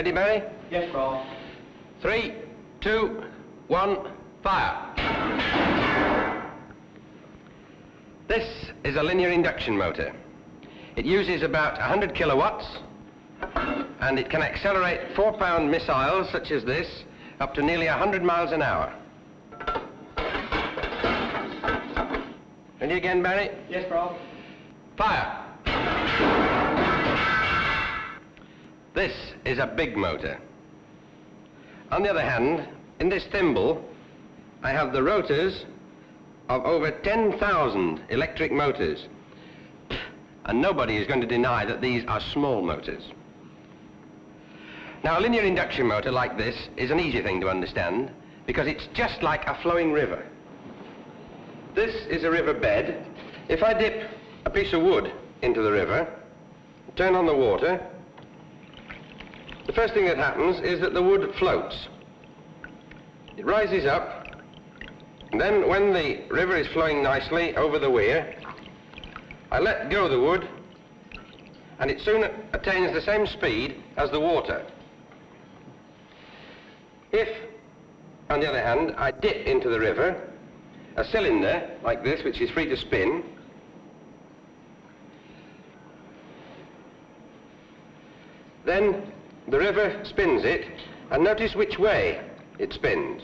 ready, Barry? Yes, Prof. Three, two, one, fire. This is a linear induction motor. It uses about 100 kilowatts, and it can accelerate four-pound missiles such as this up to nearly 100 miles an hour. Ready again, Barry? Yes, Prof. Fire! This is a big motor. On the other hand, in this thimble, I have the rotors of over 10,000 electric motors. And nobody is going to deny that these are small motors. Now, a linear induction motor like this is an easy thing to understand because it's just like a flowing river. This is a river bed. If I dip a piece of wood into the river, turn on the water, the first thing that happens is that the wood floats. It rises up, and then when the river is flowing nicely over the weir, I let go the wood, and it soon attains the same speed as the water. If, on the other hand, I dip into the river, a cylinder like this, which is free to spin, then the river spins it, and notice which way it spins.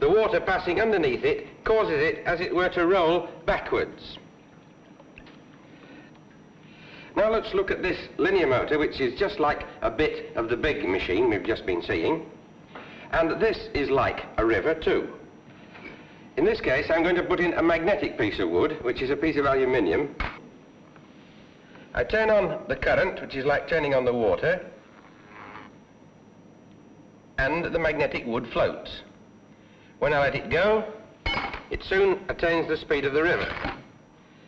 The water passing underneath it causes it, as it were, to roll backwards. Now let's look at this linear motor, which is just like a bit of the big machine we've just been seeing. And this is like a river too. In this case, I'm going to put in a magnetic piece of wood, which is a piece of aluminium. I turn on the current, which is like turning on the water, and the magnetic wood floats. When I let it go, it soon attains the speed of the river.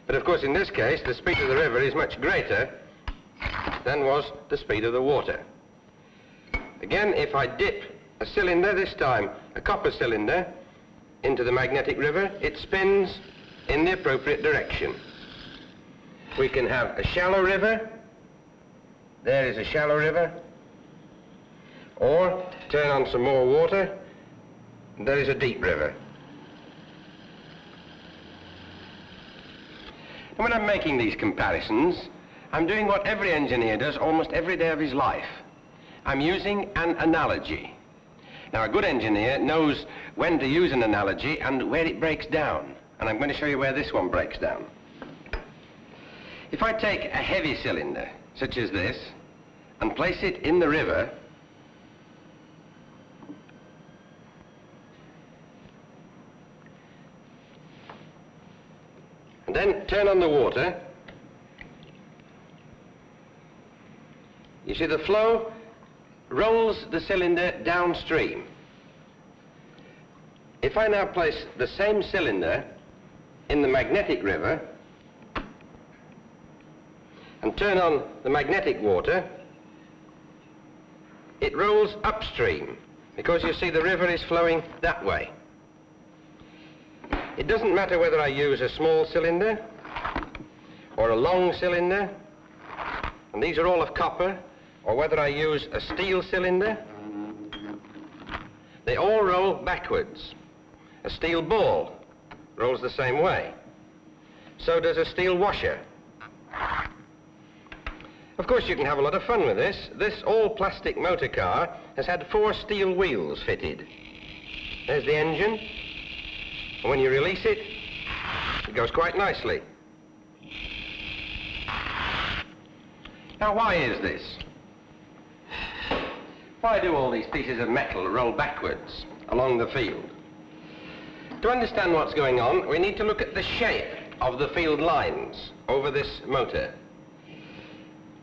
But of course, in this case, the speed of the river is much greater than was the speed of the water. Again, if I dip a cylinder, this time a copper cylinder, into the magnetic river, it spins in the appropriate direction. We can have a shallow river, there is a shallow river, or turn on some more water, there is a deep river. And when I'm making these comparisons, I'm doing what every engineer does almost every day of his life. I'm using an analogy. Now, a good engineer knows when to use an analogy and where it breaks down. And I'm going to show you where this one breaks down. If I take a heavy cylinder, such as this, and place it in the river, then turn on the water, you see the flow rolls the cylinder downstream. If I now place the same cylinder in the magnetic river and turn on the magnetic water, it rolls upstream because you see the river is flowing that way. It doesn't matter whether I use a small cylinder or a long cylinder, and these are all of copper, or whether I use a steel cylinder, they all roll backwards. A steel ball rolls the same way. So does a steel washer. Of course, you can have a lot of fun with this. This all-plastic motor car has had four steel wheels fitted. There's the engine. And when you release it, it goes quite nicely. Now, why is this? Why do all these pieces of metal roll backwards along the field? To understand what's going on, we need to look at the shape of the field lines over this motor.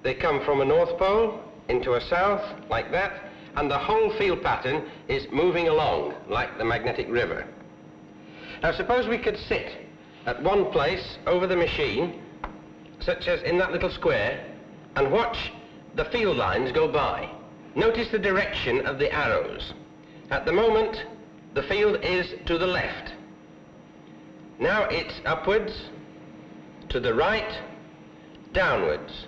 They come from a north pole into a south, like that, and the whole field pattern is moving along, like the magnetic river. Now, suppose we could sit at one place over the machine, such as in that little square, and watch the field lines go by. Notice the direction of the arrows. At the moment, the field is to the left. Now it's upwards, to the right, downwards,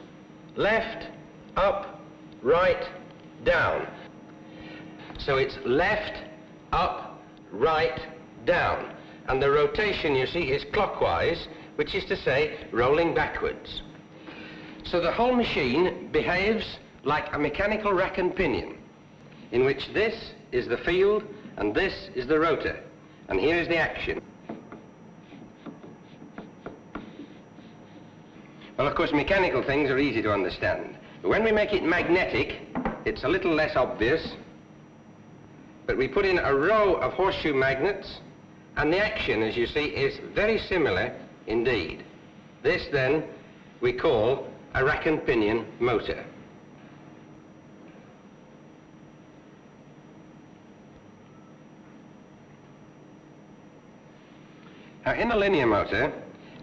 left, up, right, down. So it's left, up, right, down. And the rotation, you see, is clockwise, which is to say, rolling backwards. So the whole machine behaves like a mechanical rack and pinion, in which this is the field and this is the rotor. And here is the action. Well, of course, mechanical things are easy to understand. But when we make it magnetic, it's a little less obvious. But we put in a row of horseshoe magnets, and the action, as you see, is very similar indeed. This, then, we call a rack and pinion motor. Now, in a linear motor,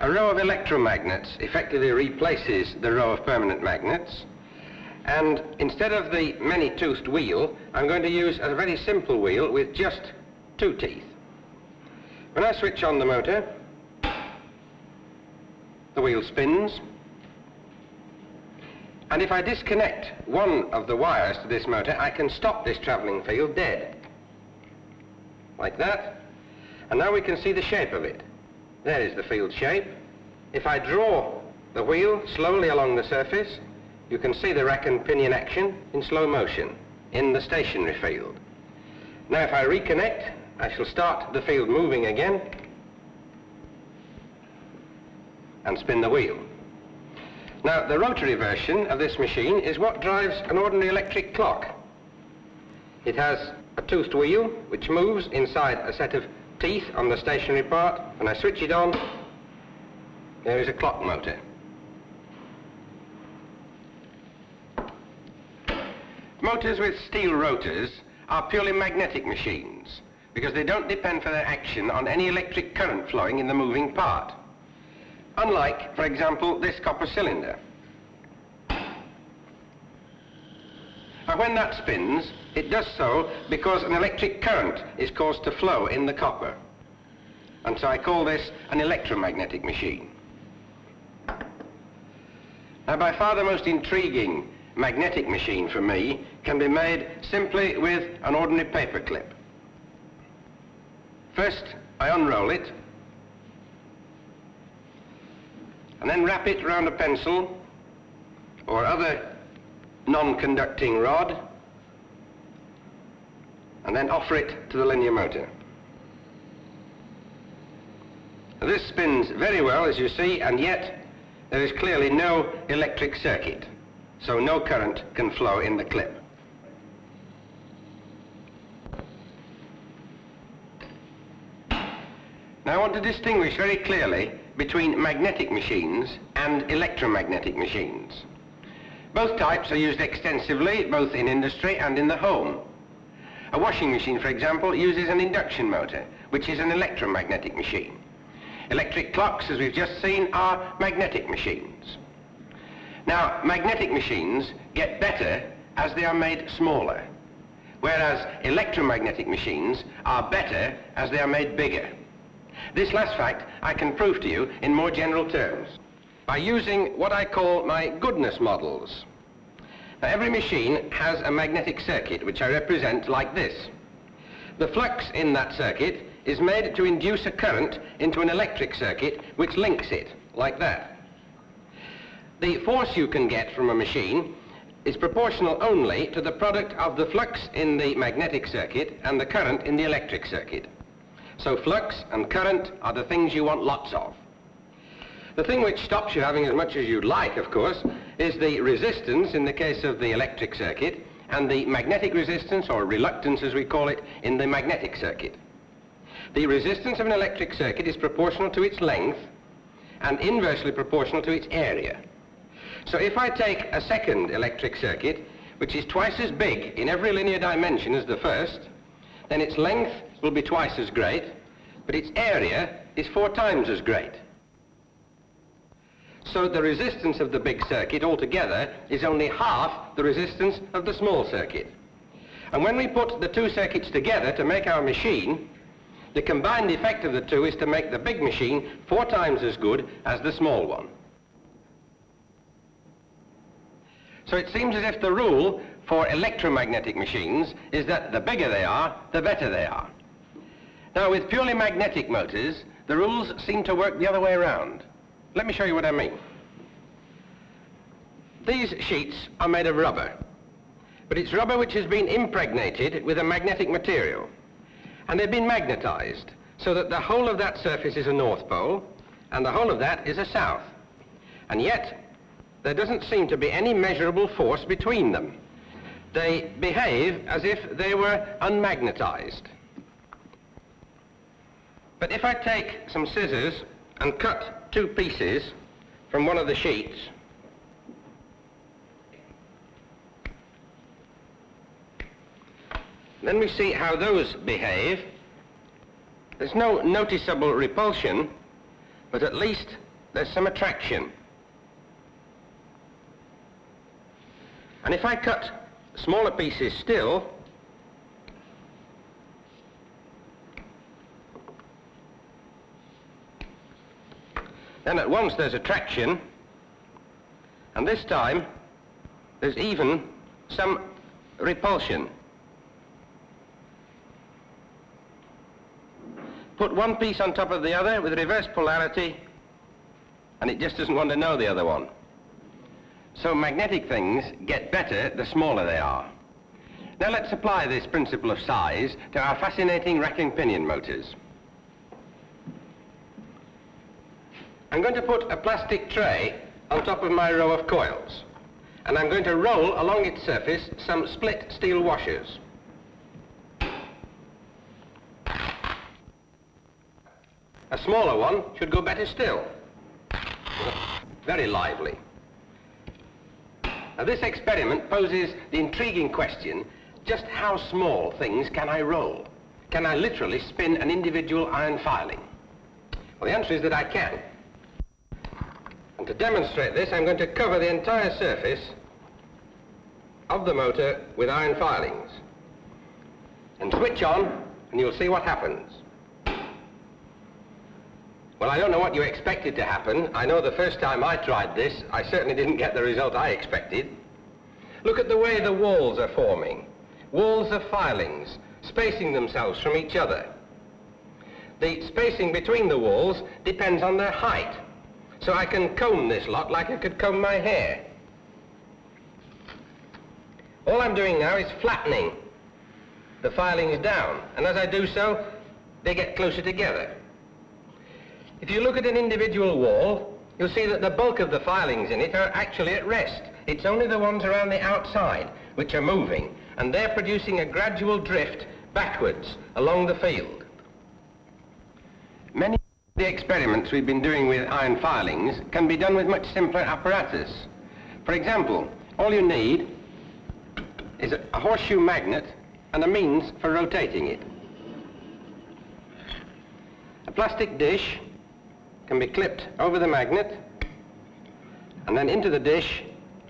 a row of electromagnets effectively replaces the row of permanent magnets, and instead of the many-toothed wheel, I'm going to use a very simple wheel with just two teeth. When I switch on the motor, the wheel spins, and if I disconnect one of the wires to this motor, I can stop this travelling field dead. Like that. And now we can see the shape of it. There is the field shape. If I draw the wheel slowly along the surface, you can see the rack and pinion action in slow motion in the stationary field. Now if I reconnect, I shall start the field moving again and spin the wheel. Now the rotary version of this machine is what drives an ordinary electric clock. It has a toothed wheel which moves inside a set of teeth on the stationary part. When I switch it on, there is a clock motor. Motors with steel rotors are purely magnetic machines because they don't depend for their action on any electric current flowing in the moving part. Unlike, for example, this copper cylinder. Now when that spins, it does so because an electric current is caused to flow in the copper. And so I call this an electromagnetic machine. Now by far the most intriguing magnetic machine for me can be made simply with an ordinary paper clip. First, I unroll it and then wrap it around a pencil or other non-conducting rod and then offer it to the linear motor. Now, this spins very well as you see and yet there is clearly no electric circuit so no current can flow in the clip. Now I want to distinguish very clearly between magnetic machines and electromagnetic machines. Both types are used extensively, both in industry and in the home. A washing machine, for example, uses an induction motor, which is an electromagnetic machine. Electric clocks, as we've just seen, are magnetic machines. Now, magnetic machines get better as they are made smaller, whereas electromagnetic machines are better as they are made bigger. This last fact I can prove to you in more general terms by using what I call my goodness models. Now, every machine has a magnetic circuit which I represent like this. The flux in that circuit is made to induce a current into an electric circuit which links it, like that. The force you can get from a machine is proportional only to the product of the flux in the magnetic circuit and the current in the electric circuit. So flux and current are the things you want lots of. The thing which stops you having as much as you'd like, of course, is the resistance in the case of the electric circuit and the magnetic resistance, or reluctance as we call it, in the magnetic circuit. The resistance of an electric circuit is proportional to its length and inversely proportional to its area. So if I take a second electric circuit, which is twice as big in every linear dimension as the first, then its length will be twice as great, but its area is four times as great. So the resistance of the big circuit altogether is only half the resistance of the small circuit. And when we put the two circuits together to make our machine, the combined effect of the two is to make the big machine four times as good as the small one. So it seems as if the rule for electromagnetic machines is that the bigger they are, the better they are. Now, with purely magnetic motors, the rules seem to work the other way around. Let me show you what I mean. These sheets are made of rubber, but it's rubber which has been impregnated with a magnetic material, and they've been magnetized so that the whole of that surface is a north pole, and the whole of that is a south. And yet, there doesn't seem to be any measurable force between them they behave as if they were unmagnetized. But if I take some scissors and cut two pieces from one of the sheets, then we see how those behave. There's no noticeable repulsion, but at least there's some attraction. And if I cut smaller pieces still, then at once there's attraction, and this time there's even some repulsion. Put one piece on top of the other with reverse polarity, and it just doesn't want to know the other one. So magnetic things get better the smaller they are. Now let's apply this principle of size to our fascinating rack and pinion motors. I'm going to put a plastic tray on top of my row of coils and I'm going to roll along its surface some split steel washers. A smaller one should go better still. Very lively. Now, this experiment poses the intriguing question, just how small things can I roll? Can I literally spin an individual iron filing? Well, the answer is that I can. To demonstrate this, I'm going to cover the entire surface of the motor with iron filings. And switch on, and you'll see what happens. Well, I don't know what you expected to happen. I know the first time I tried this, I certainly didn't get the result I expected. Look at the way the walls are forming. Walls of filings, spacing themselves from each other. The spacing between the walls depends on their height. So I can comb this lot like I could comb my hair. All I'm doing now is flattening the filings down. And as I do so, they get closer together. If you look at an individual wall, you'll see that the bulk of the filings in it are actually at rest. It's only the ones around the outside which are moving, and they're producing a gradual drift backwards along the field. Many the experiments we've been doing with iron filings can be done with much simpler apparatus. For example, all you need is a horseshoe magnet and a means for rotating it. A plastic dish can be clipped over the magnet and then into the dish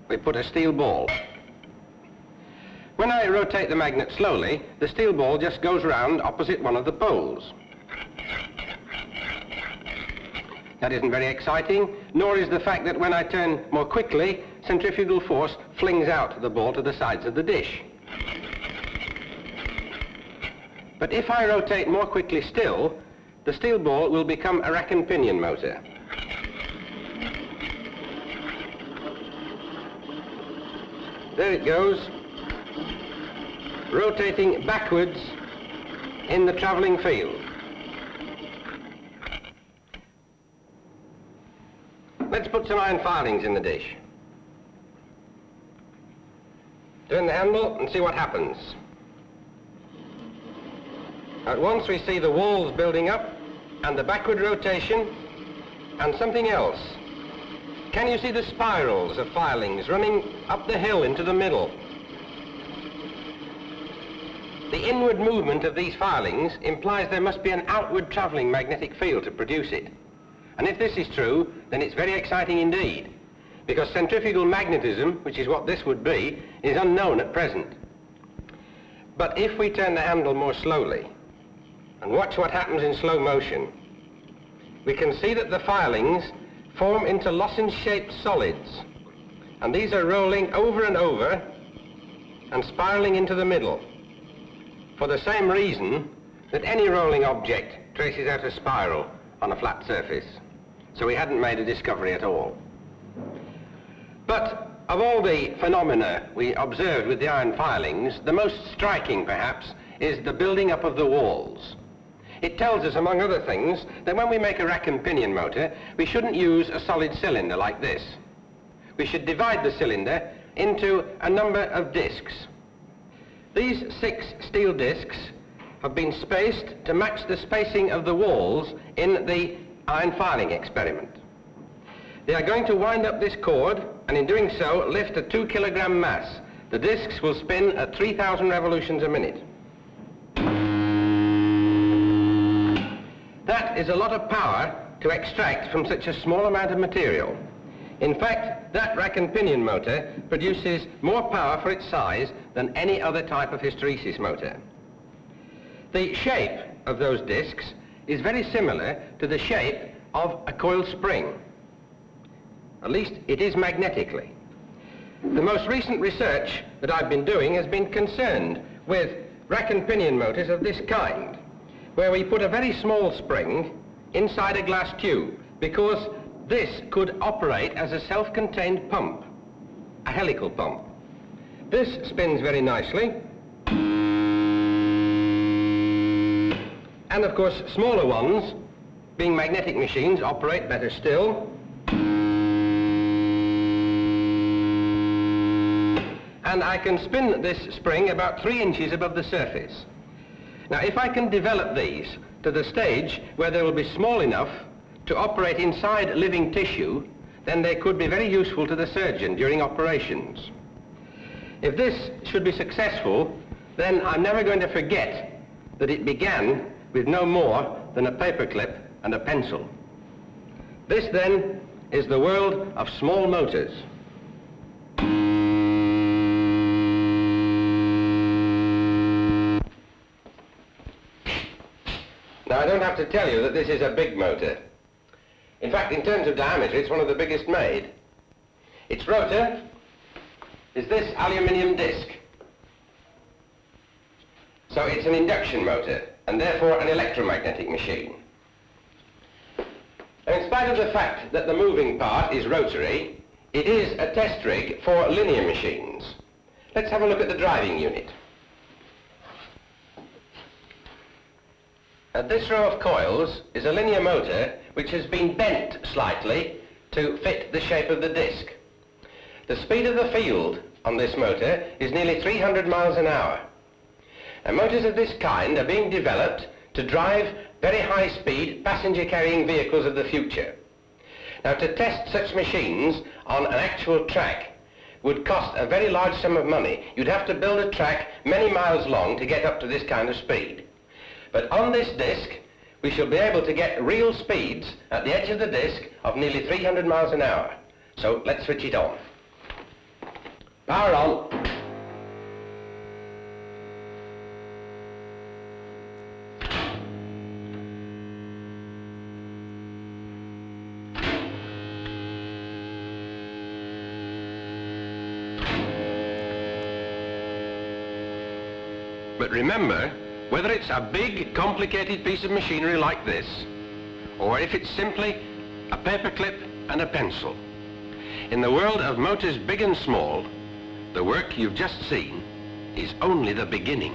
we put a steel ball. When I rotate the magnet slowly, the steel ball just goes round opposite one of the poles. That isn't very exciting, nor is the fact that when I turn more quickly, centrifugal force flings out the ball to the sides of the dish. But if I rotate more quickly still, the steel ball will become a rack and pinion motor. There it goes, rotating backwards in the travelling field. Let's put some iron filings in the dish. Turn the handle and see what happens. At once we see the walls building up and the backward rotation and something else. Can you see the spirals of filings running up the hill into the middle? The inward movement of these filings implies there must be an outward travelling magnetic field to produce it. And if this is true, then it's very exciting indeed, because centrifugal magnetism, which is what this would be, is unknown at present. But if we turn the handle more slowly, and watch what happens in slow motion, we can see that the filings form into lozenge-shaped solids. And these are rolling over and over and spiralling into the middle for the same reason that any rolling object traces out a spiral on a flat surface. So we hadn't made a discovery at all. But of all the phenomena we observed with the iron filings, the most striking perhaps is the building up of the walls. It tells us, among other things, that when we make a rack and pinion motor, we shouldn't use a solid cylinder like this. We should divide the cylinder into a number of discs. These six steel discs have been spaced to match the spacing of the walls in the iron filing experiment. They are going to wind up this cord and in doing so lift a two kilogram mass. The discs will spin at 3,000 revolutions a minute. That is a lot of power to extract from such a small amount of material. In fact, that rack and pinion motor produces more power for its size than any other type of hysteresis motor. The shape of those discs is very similar to the shape of a coil spring. At least it is magnetically. The most recent research that I've been doing has been concerned with rack and pinion motors of this kind, where we put a very small spring inside a glass tube, because this could operate as a self-contained pump, a helical pump. This spins very nicely. And of course, smaller ones, being magnetic machines, operate better still. And I can spin this spring about three inches above the surface. Now, if I can develop these to the stage where they will be small enough to operate inside living tissue, then they could be very useful to the surgeon during operations. If this should be successful, then I'm never going to forget that it began with no more than a paperclip and a pencil. This, then, is the world of small motors. Now, I don't have to tell you that this is a big motor. In fact, in terms of diameter, it's one of the biggest made. Its rotor is this aluminium disc. So it's an induction motor, and therefore an electromagnetic machine. In spite of the fact that the moving part is rotary, it is a test rig for linear machines. Let's have a look at the driving unit. Uh, this row of coils is a linear motor which has been bent slightly to fit the shape of the disc. The speed of the field on this motor is nearly 300 miles an hour. And motors of this kind are being developed to drive very high-speed passenger-carrying vehicles of the future. Now, to test such machines on an actual track would cost a very large sum of money. You'd have to build a track many miles long to get up to this kind of speed. But on this disc, we shall be able to get real speeds at the edge of the disc of nearly 300 miles an hour. So let's switch it on. Power on. But remember, whether it's a big, complicated piece of machinery like this, or if it's simply a paperclip and a pencil, in the world of motors big and small, the work you've just seen is only the beginning.